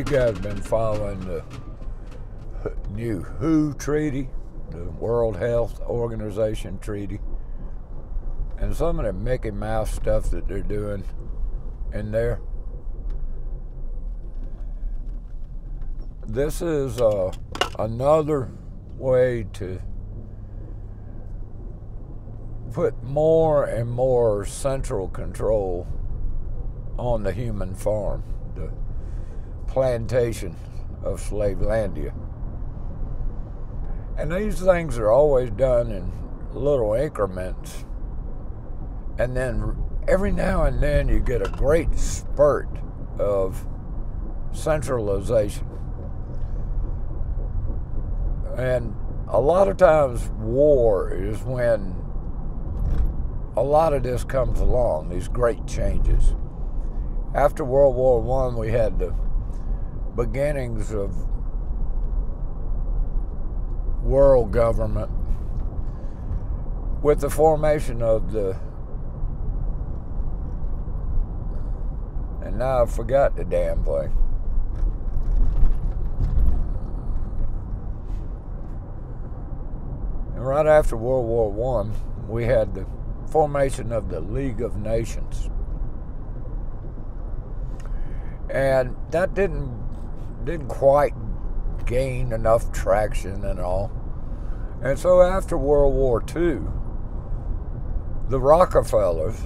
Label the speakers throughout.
Speaker 1: you guys been following the new WHO treaty, the World Health Organization treaty, and some of the Mickey Mouse stuff that they're doing in there? This is uh, another way to put more and more central control on the human farm, plantation of Slavelandia. And these things are always done in little increments. And then every now and then you get a great spurt of centralization. And a lot of times, war is when a lot of this comes along, these great changes. After World War One, we had the beginnings of world government with the formation of the and now I forgot the damn thing. And right after World War One, we had the formation of the League of Nations. And that didn't didn't quite gain enough traction and all. And so after World War II, the Rockefellers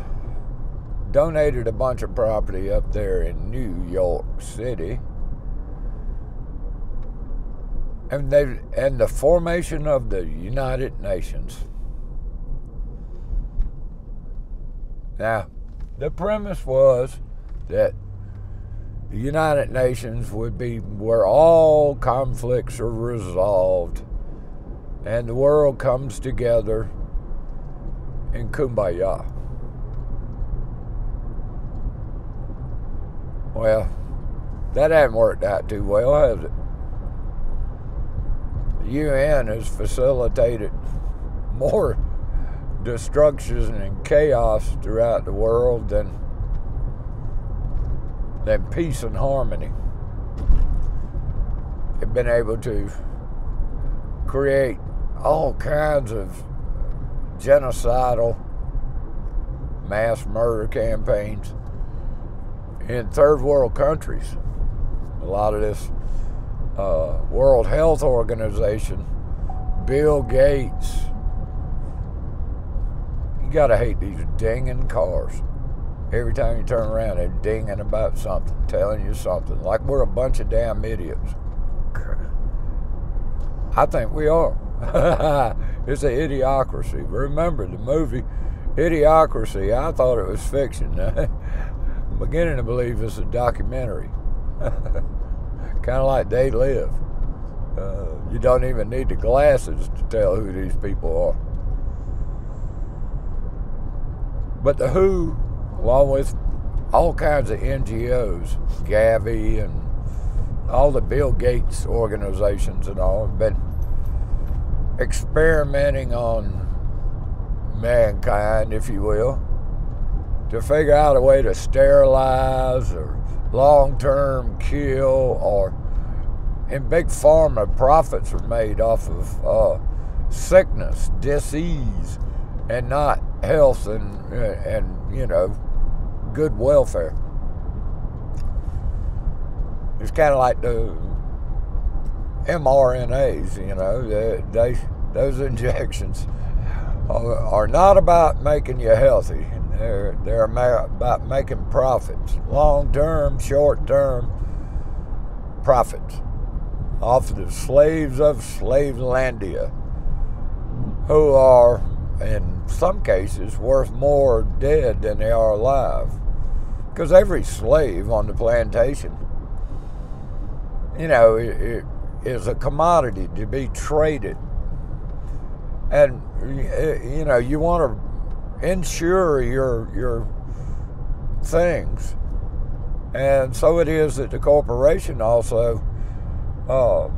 Speaker 1: donated a bunch of property up there in New York City. And they and the formation of the United Nations. Now, the premise was that the United Nations would be where all conflicts are resolved and the world comes together in kumbaya. Well, that hasn't worked out too well, has it? The UN has facilitated more destruction and chaos throughout the world than than peace and harmony. They've been able to create all kinds of genocidal mass murder campaigns in third world countries. A lot of this uh, World Health Organization, Bill Gates. You gotta hate these dinging cars. Every time you turn around, they're dinging about something, telling you something, like we're a bunch of damn idiots. I think we are. it's an idiocracy. Remember the movie Idiocracy? I thought it was fiction. I'm beginning to believe it's a documentary. kind of like They Live. Uh, you don't even need the glasses to tell who these people are. But the WHO along with all kinds of NGOs, Gavi and all the Bill Gates organizations and all, have been experimenting on mankind, if you will, to figure out a way to sterilize or long term kill or in big pharma profits are made off of uh, sickness, disease, and not health and and you know good welfare. It's kind of like the mRNAs, you know, they, they those injections are, not about making you healthy. They're, they're about making profits, long term, short term profits off of the slaves of Slavelandia, who are, in some cases, worth more dead than they are alive. Because every slave on the plantation, you know, it, it is a commodity to be traded. And, you know, you want to insure your, your things. And so it is that the corporation also uh,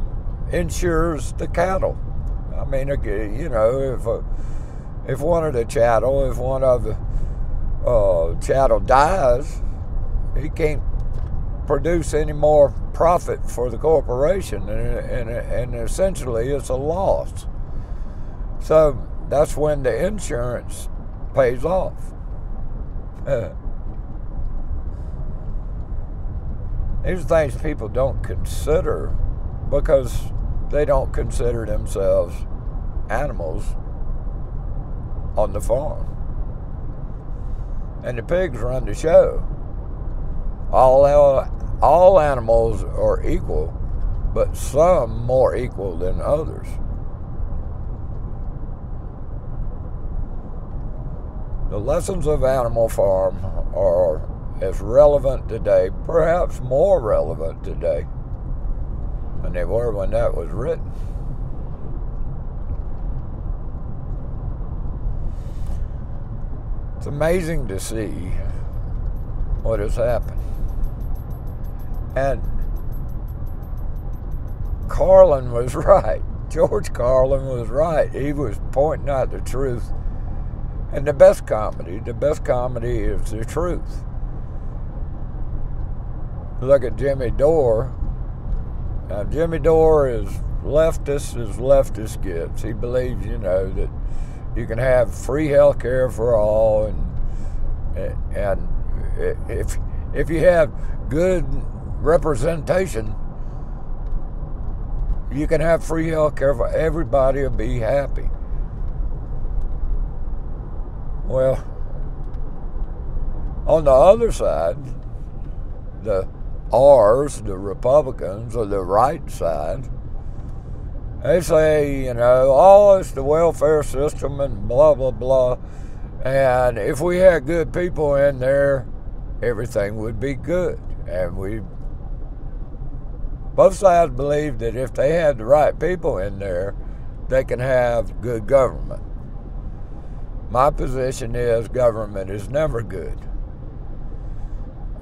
Speaker 1: insures the cattle. I mean, you know, if, a, if one of the cattle, if one of the uh, chattel dies, he can't produce any more profit for the corporation, and, and, and essentially it's a loss. So that's when the insurance pays off. These are things people don't consider because they don't consider themselves animals on the farm. And the pigs run the show. All, uh, all animals are equal, but some more equal than others. The lessons of Animal Farm are as relevant today, perhaps more relevant today than they were when that was written. It's amazing to see what has happened. And Carlin was right. George Carlin was right. He was pointing out the truth. And the best comedy, the best comedy is the truth look at Jimmy Dore. Now, Jimmy Dore is leftist as leftist gets. He believes, you know, that you can have free health care for all, and and if if you have good representation, you can have free health care for everybody will be happy. Well, on the other side, the R's, the Republicans, or the right side, they say, you know, oh, it's the welfare system and blah, blah, blah. And if we had good people in there, everything would be good. And we, both sides believe that if they had the right people in there, they can have good government. My position is government is never good.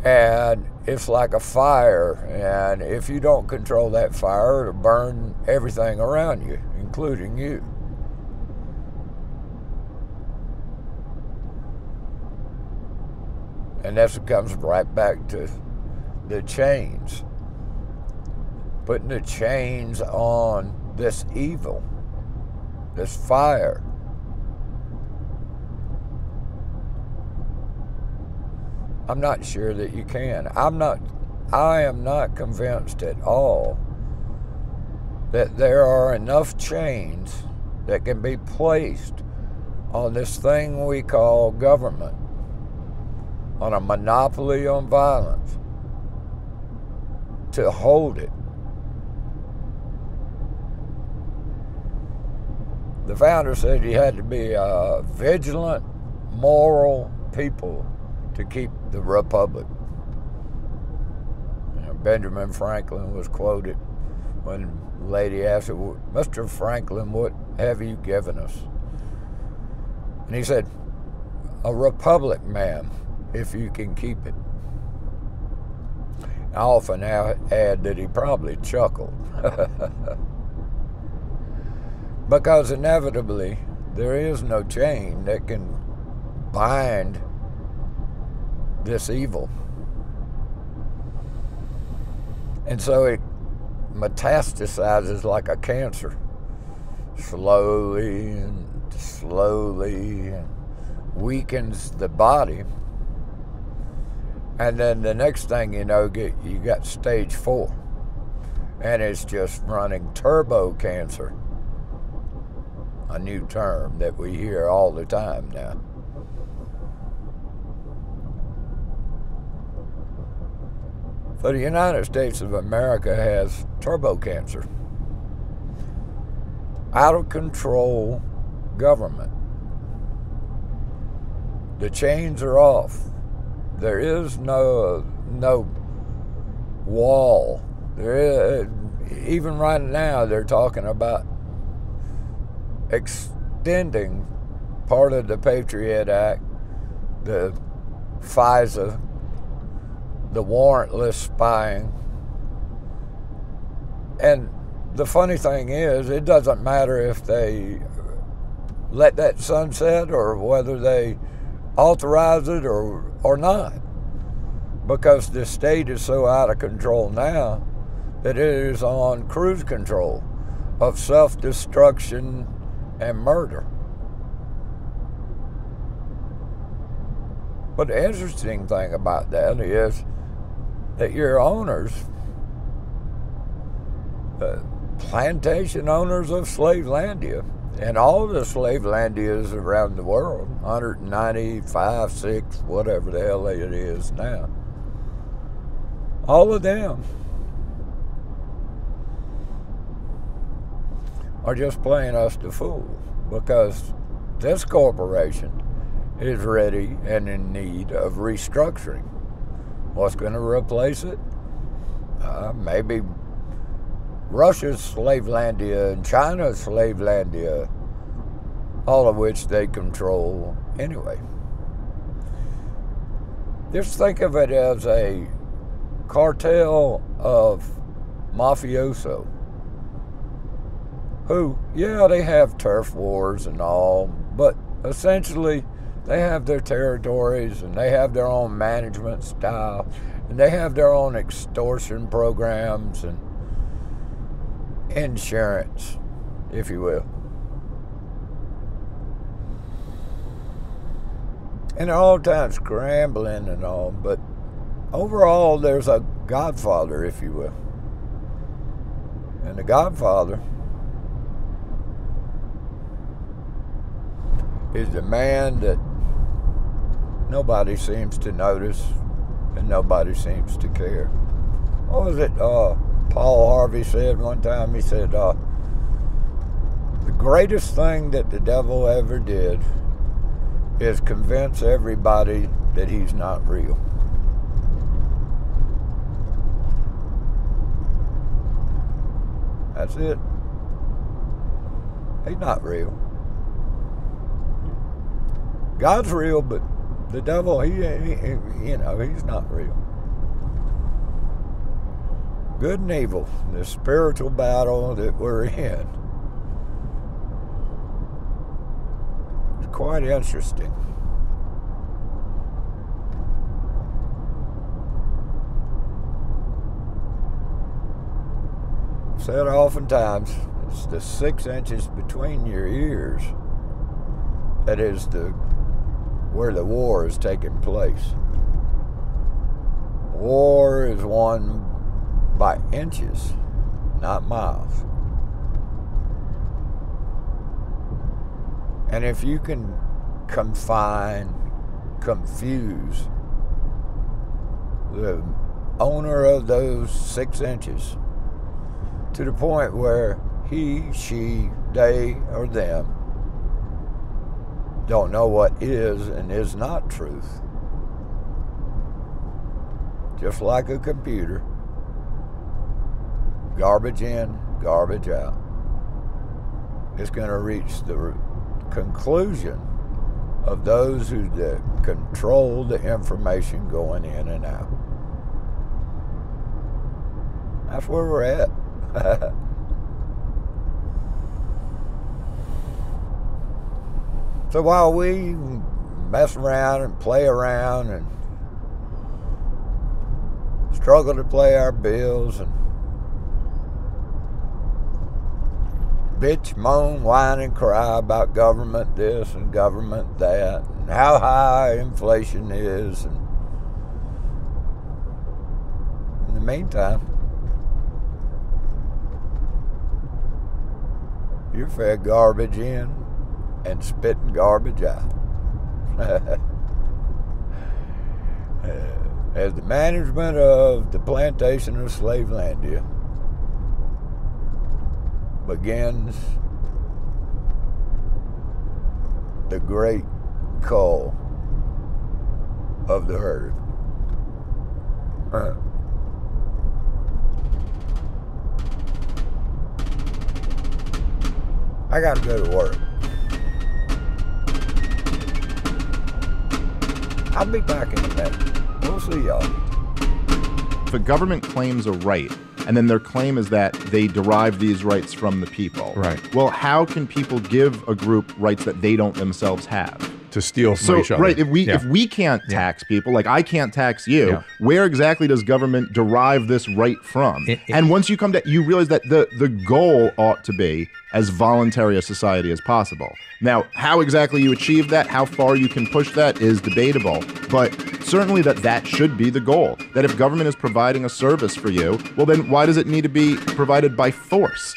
Speaker 1: And it's like a fire and if you don't control that fire it'll burn everything around you including you. And this comes right back to the chains putting the chains on this evil this fire I'm not sure that you can. I'm not, I am not convinced at all that there are enough chains that can be placed on this thing we call government, on a monopoly on violence, to hold it. The founder said you had to be a vigilant, moral people to keep the republic. You know, Benjamin Franklin was quoted when the lady asked him, Mr. Franklin, what have you given us? And he said, A republic, ma'am, if you can keep it. I often add that he probably chuckled. because inevitably, there is no chain that can bind this evil. And so it metastasizes like a cancer, slowly and slowly, and weakens the body. And then the next thing you know, get you got stage four, and it's just running turbo cancer. A new term that we hear all the time now. So the United States of America has turbo cancer. Out of control government. The chains are off. There is no no wall. There is, even right now they're talking about extending part of the Patriot Act, the FISA the warrantless spying. And the funny thing is, it doesn't matter if they let that sunset or whether they authorize it or, or not. Because the state is so out of control now that it is on cruise control of self destruction and murder. But the interesting thing about that is that your owners, uh, plantation owners of Slavelandia, and all the Slavelandias around the world, 195, 6, whatever the hell it is now, all of them are just playing us the fool because this corporation is ready and in need of restructuring. What's going to replace it? Uh, maybe Russia's Slavelandia and China's Slavelandia, all of which they control anyway. Just think of it as a cartel of mafioso who, yeah, they have turf wars and all, but essentially they have their territories and they have their own management style and they have their own extortion programs and insurance, if you will. And they're all the time scrambling and all, but overall, there's a godfather, if you will. And the godfather is the man that nobody seems to notice and nobody seems to care. What was it uh, Paul Harvey said one time? He said, uh, The greatest thing that the devil ever did is convince everybody that he's not real. That's it. He's not real. God's real, but the devil, he, he, you know, he's not real. Good and evil, the spiritual battle that we're in. It's quite interesting. said oftentimes, it's the six inches between your ears that is the where the war is taking place. War is won by inches, not miles. And if you can confine, confuse the owner of those six inches to the point where he, she, they, or them don't know what is and is not truth. Just like a computer, garbage in, garbage out. It's going to reach the conclusion of those who control the information going in and out. That's where we're at. So while we mess around and play around and struggle to pay our bills and bitch, moan, whine, and cry about government this and government that and how high inflation is. And in the meantime, you're fed garbage in and spitting garbage out. As the management of the plantation of Slavelandia begins the great call of the herd. I got to go to work. I'll be back in a minute. We'll see y'all.
Speaker 2: If a government claims a right, and then their claim is that they derive these rights from the people.
Speaker 3: Right.
Speaker 2: Well, how can people give a group rights that they don't themselves have?
Speaker 3: To steal from
Speaker 2: So
Speaker 3: each other.
Speaker 2: right, if we
Speaker 3: Yeah.
Speaker 2: if we can't tax people, like I can't tax you,
Speaker 3: Yeah.
Speaker 2: where exactly does government derive this right from?
Speaker 4: It- it-
Speaker 2: and once you come to, you realize that the the goal ought to be as voluntary a society as possible. Now, how exactly you achieve that, how far you can push that, is debatable. But certainly that that should be the goal. That if government is providing a service for you, well, then why does it need to be provided by force?